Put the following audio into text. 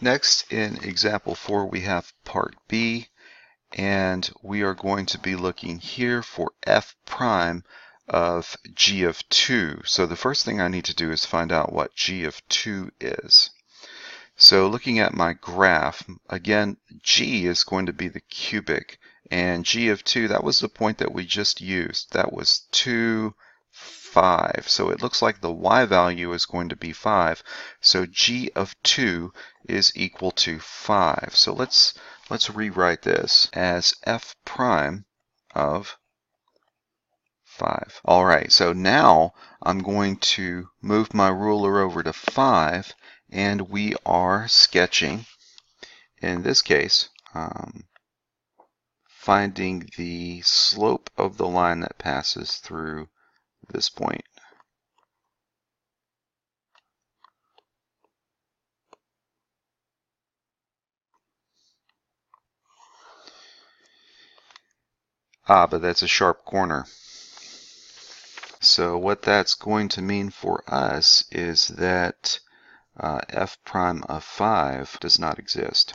Next, in example 4, we have part B, and we are going to be looking here for f prime of g of 2. So the first thing I need to do is find out what g of 2 is. So looking at my graph, again, g is going to be the cubic, and g of 2, that was the point that we just used. That was 2, 5. So it looks like the y value is going to be 5. So g of 2 is equal to 5. So let's let's rewrite this as f prime of 5. All right, so now I'm going to move my ruler over to 5, and we are sketching, in this case, um, finding the slope of the line that passes through this point. Ah, but that's a sharp corner. So what that's going to mean for us is that uh, f prime of 5 does not exist.